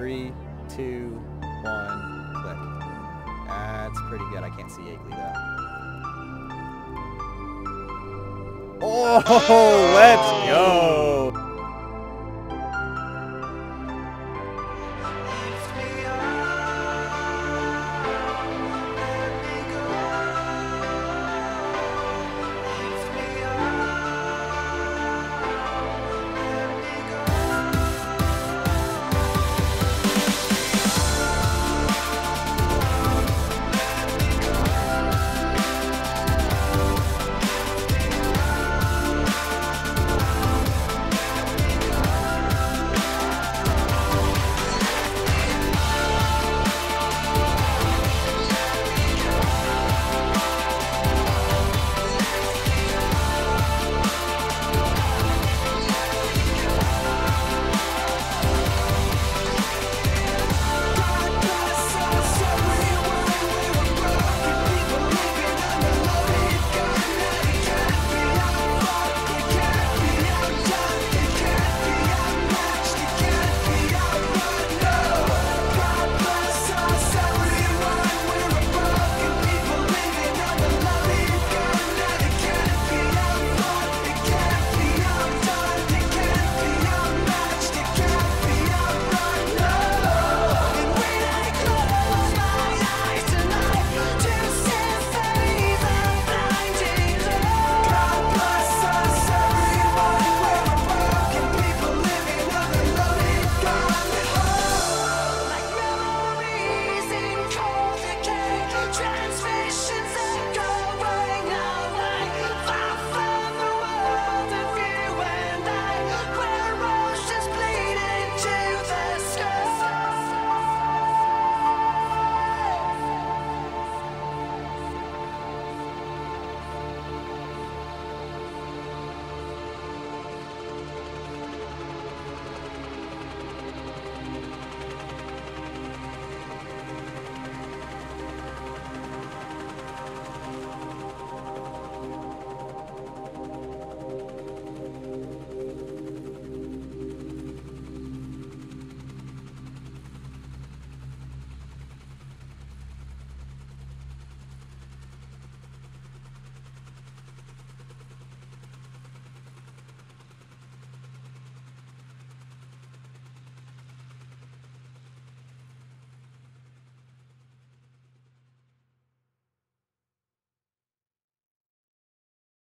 Three, two, one, click. That's pretty good. I can't see Agley though. Oh, oh, let's go.